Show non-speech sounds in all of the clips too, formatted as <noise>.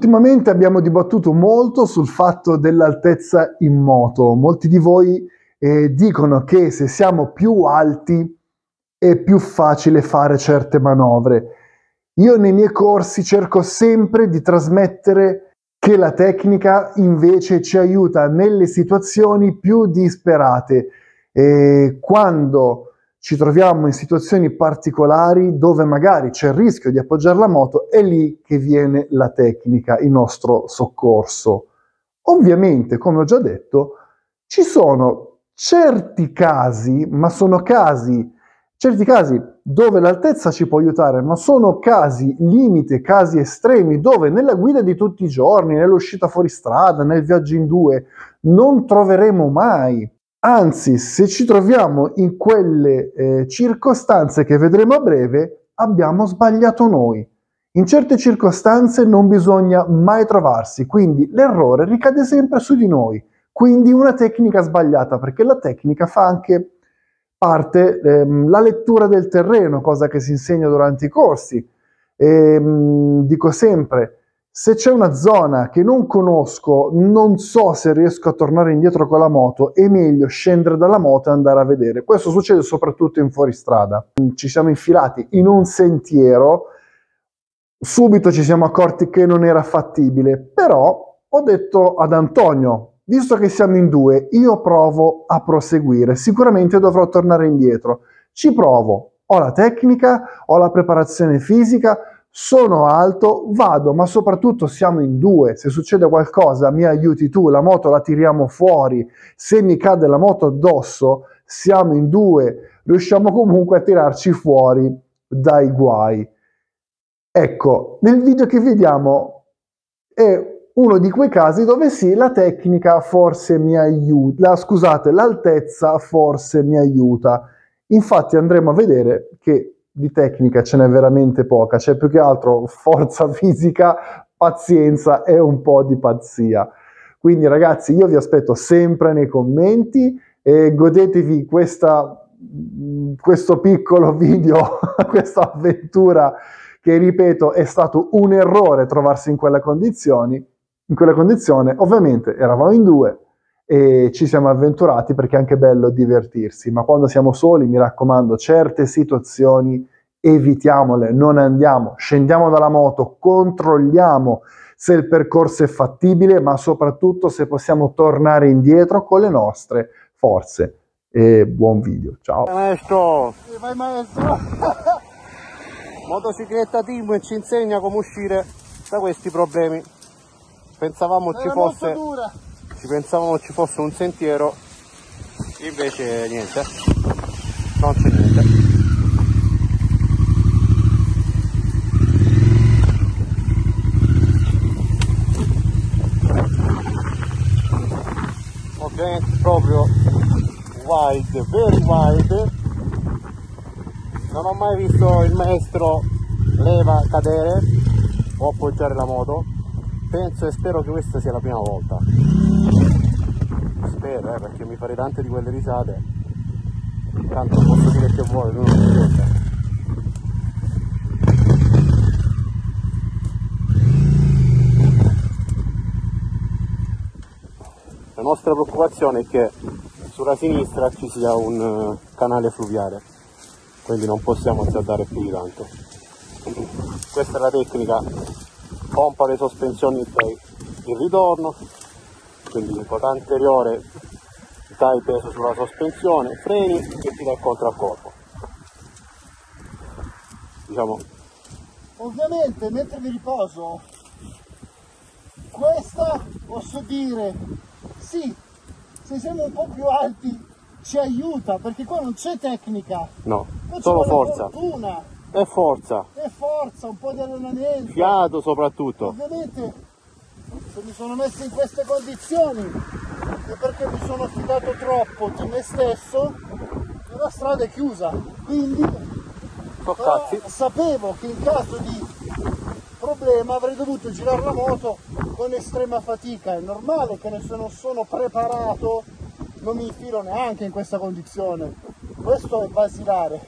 Ultimamente abbiamo dibattuto molto sul fatto dell'altezza in moto. Molti di voi eh, dicono che se siamo più alti è più facile fare certe manovre. Io nei miei corsi cerco sempre di trasmettere che la tecnica invece ci aiuta nelle situazioni più disperate. E quando ci troviamo in situazioni particolari dove magari c'è il rischio di appoggiare la moto, è lì che viene la tecnica, il nostro soccorso. Ovviamente, come ho già detto, ci sono certi casi, ma sono casi, certi casi dove l'altezza ci può aiutare, ma sono casi limite, casi estremi, dove nella guida di tutti i giorni, nell'uscita fuori strada, nel viaggio in due, non troveremo mai Anzi, se ci troviamo in quelle eh, circostanze che vedremo a breve, abbiamo sbagliato noi. In certe circostanze non bisogna mai trovarsi, quindi l'errore ricade sempre su di noi. Quindi una tecnica sbagliata, perché la tecnica fa anche parte ehm, la lettura del terreno, cosa che si insegna durante i corsi. E, ehm, mh, dico sempre, se c'è una zona che non conosco, non so se riesco a tornare indietro con la moto, è meglio scendere dalla moto e andare a vedere. Questo succede soprattutto in fuoristrada. Ci siamo infilati in un sentiero, subito ci siamo accorti che non era fattibile, però ho detto ad Antonio, visto che siamo in due, io provo a proseguire, sicuramente dovrò tornare indietro. Ci provo, ho la tecnica, ho la preparazione fisica, sono alto, vado, ma soprattutto siamo in due, se succede qualcosa mi aiuti tu, la moto la tiriamo fuori, se mi cade la moto addosso, siamo in due, riusciamo comunque a tirarci fuori dai guai. Ecco, nel video che vediamo è uno di quei casi dove sì, la tecnica forse mi aiuta, la, scusate, l'altezza forse mi aiuta. Infatti andremo a vedere che di tecnica ce n'è veramente poca, c'è più che altro forza <laughs> fisica, pazienza e un po' di pazzia. Quindi ragazzi io vi aspetto sempre nei commenti e godetevi questa, questo piccolo <laughs> video, questa avventura che ripeto è stato un errore trovarsi in condizioni, in quella condizione ovviamente eravamo in due, e ci siamo avventurati perché è anche bello divertirsi, ma quando siamo soli, mi raccomando, certe situazioni evitiamole, non andiamo, scendiamo dalla moto, controlliamo se il percorso è fattibile, ma soprattutto se possiamo tornare indietro con le nostre forze. E buon video, ciao. Maestro, vai maestro. <laughs> Motocicletta Team ci insegna come uscire da questi problemi. Pensavamo ci fosse ci pensavamo ci fosse un sentiero invece niente. Non c'è niente. Ovviamente proprio wide very wide. Non ho mai visto il maestro leva cadere o appoggiare la moto. Penso e spero che questa sia la prima volta spero eh, perché mi farei tante di quelle risate. Tanto posso dire che vuole lui non si riesce la nostra preoccupazione è che sulla sinistra ci sia un uh, canale fluviale quindi non possiamo azzardare più di tanto. Questa è la tecnica pompa le sospensioni per il ritorno quindi in coda anteriore dai peso sulla sospensione freni e ti dà il contraccorpo diciamo ovviamente mentre mi riposo questa posso dire sì se siamo un po' più alti ci aiuta perché qua non c'è tecnica no solo forza fortuna e forza. E forza, un po' di allenamento. Fiato soprattutto. Ovviamente se mi sono messo in queste condizioni è perché mi sono affidato troppo di me stesso e la strada è chiusa. Quindi sapevo che in caso di problema avrei dovuto girare la moto con estrema fatica. È normale che se non sono preparato non mi infilo neanche in questa condizione. Questo è basilare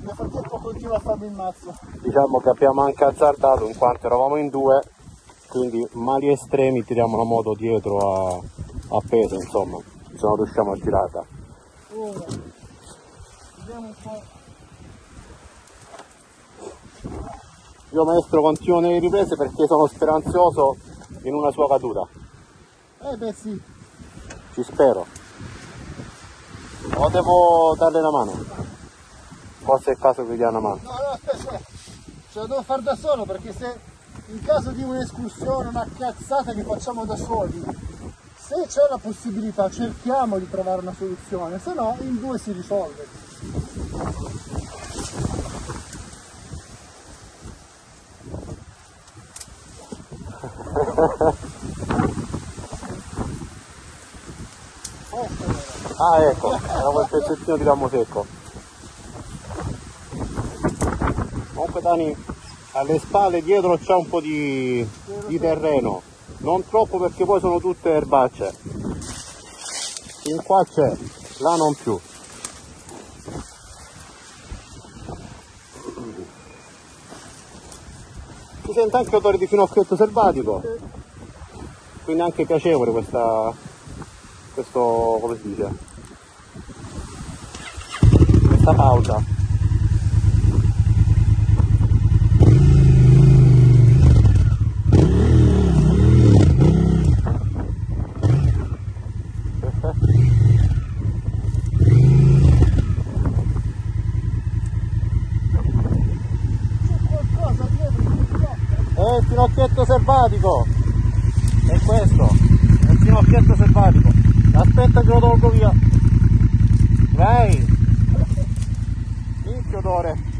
nel frattempo continua a farmi il mazzo. Diciamo che abbiamo anche azzardato in quanto eravamo in due quindi mali estremi tiriamo la moto dietro a, a peso insomma. Se non riusciamo a girarla. Ora, vediamo un po'. io maestro continuo nelle riprese perché sono speranzoso in una sua caduta. Eh beh sì, ci spero. O devo darle una mano? Forse è il caso che gli dia una mano. No, no, aspetta, ce la devo fare da solo perché se in caso di un'escursione, una cazzata che facciamo da soli, se c'è la possibilità cerchiamo di trovare una soluzione, se no in due si risolve. Ah ecco era quel pezzettino di ramo secco comunque Dani alle spalle dietro c'è un po' di, di terreno. Non troppo perché poi sono tutte erbacce. Fin qua c'è là non più. Si sente anche odore di finocchietto selvatico. Quindi anche piacevole questa questo come si dice? Questa pausa C'è qualcosa dietro che mi tocca. È il finocchietto selvatico! È questo! È il finocchietto selvatico! Aspetta che lo tolgo via! Vai! Minchia odore!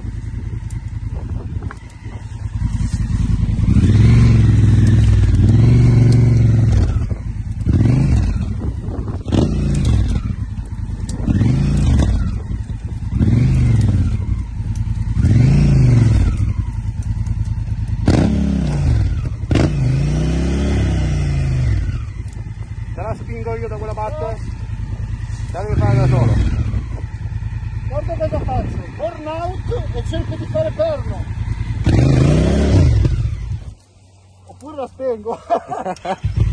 Te la spingo io da quella parte? Devi fare da solo! Guarda cosa faccio, burnout e cerco di fare perno. Oppure la spengo. <laughs>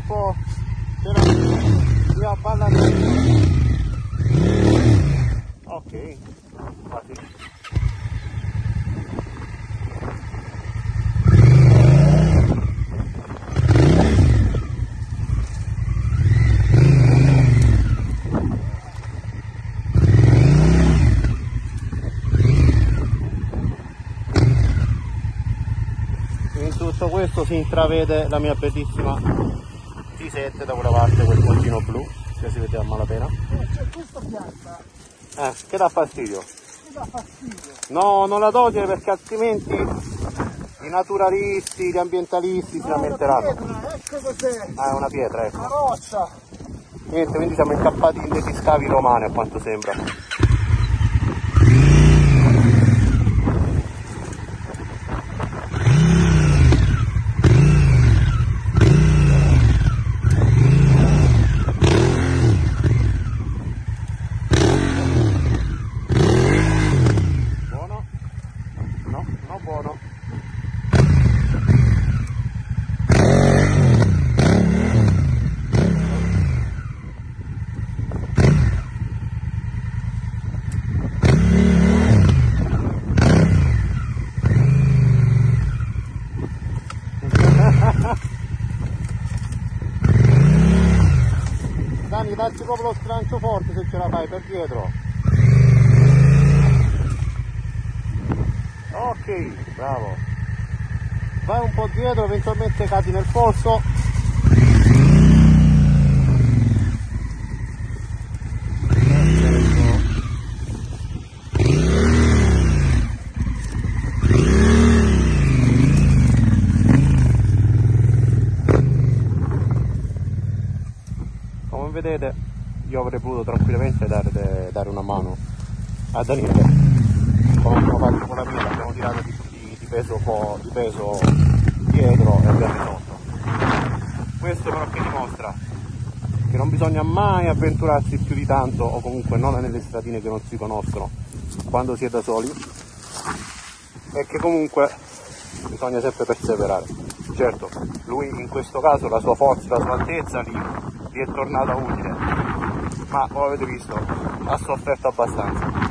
Purtroppo c'era una palla Ok, quasi. In tutto questo si intravede la mia bellissima T7 da quella parte, quel puntino blu, che si vede a malapena. C'è questa pianta Eh, che dà fastidio. che dà fastidio. No, non la togliere perché altrimenti i naturalisti, gli ambientalisti si Ah, una lamenteranno. ecco cos'è. Ah, è una pietra, ecco. Una roccia. Niente, quindi siamo incappati in degli scavi romani a quanto sembra. Buono? No, no buono. Dani, dacci proprio lo slancio forte se ce la fai per dietro. Ok, bravo. Vai un po' dietro, eventualmente cadi nel fosso. Perfetto. Come vedete io avrei potuto tranquillamente dare, dare una mano a Daniele abbiamo fatto con la mia, l'abbiamo tirato di, di, di peso, di peso dietro e abbiamo risolto. Questo però che dimostra che non bisogna mai avventurarsi più di tanto o comunque non nelle stradine che non si conoscono quando si è da soli e che comunque bisogna sempre perseverare. Certo, lui in questo caso la sua forza, la sua altezza gli, gli è tornata utile, ma come avete visto ha sofferto abbastanza.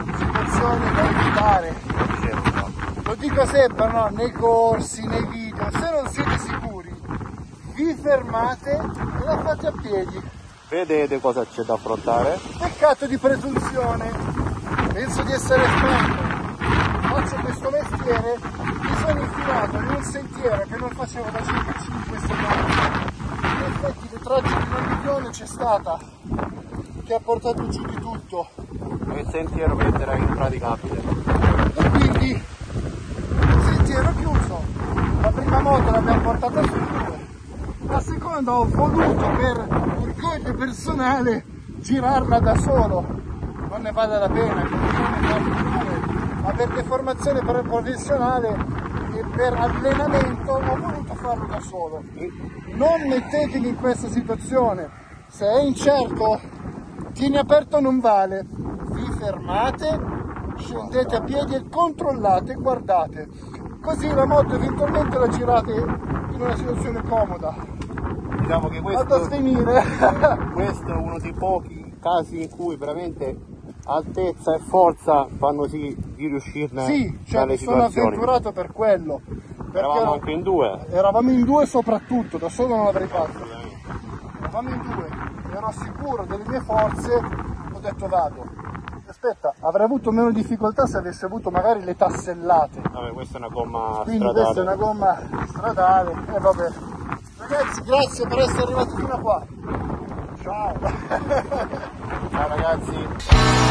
Situazione da evitare. Lo dico sempre, no? Nei corsi, nei video, se non siete sicuri, vi fermate e la fate a piedi. Vedete cosa c'è da affrontare? Peccato di presunzione. Penso di essere esperto. Faccio questo mestiere, mi sono infilato in un sentiero che non facevo da 5 secondi. In effetti le tracce di una milione c'è stata, che ha portato giù di tutto. Il sentiero diventerà impraticabile. E quindi il sentiero chiuso. La prima moto l'abbiamo portata su. La seconda ho voluto per orgoglio personale girarla da solo. Non ne vale la pena. Ma per deformazione professionale e per allenamento ho voluto farlo da solo. Non mettetevi in questa situazione. Se è incerto, tieni aperto non vale. Fermate, scendete a piedi e controllate, guardate. Così la moto eventualmente la girate in una situazione comoda. Diciamo che Vado a questo, svenire. <laughs> questo è uno dei pochi casi in cui veramente altezza e forza fanno sì di riuscirne sì, cioè dalle mi sono avventurato per quello. Eravamo anche in due. eravamo in due soprattutto, da solo non l'avrei fatto. Eravamo in due, ero sicuro delle mie forze, ho detto vado. Aspetta, avrei avuto meno difficoltà se avessi avuto magari le tassellate. Vabbè, questa è una gomma Quindi stradale. questa è una gomma stradale e vabbè. Ragazzi, grazie per essere arrivati fino a qua. Ciao. Ciao ragazzi.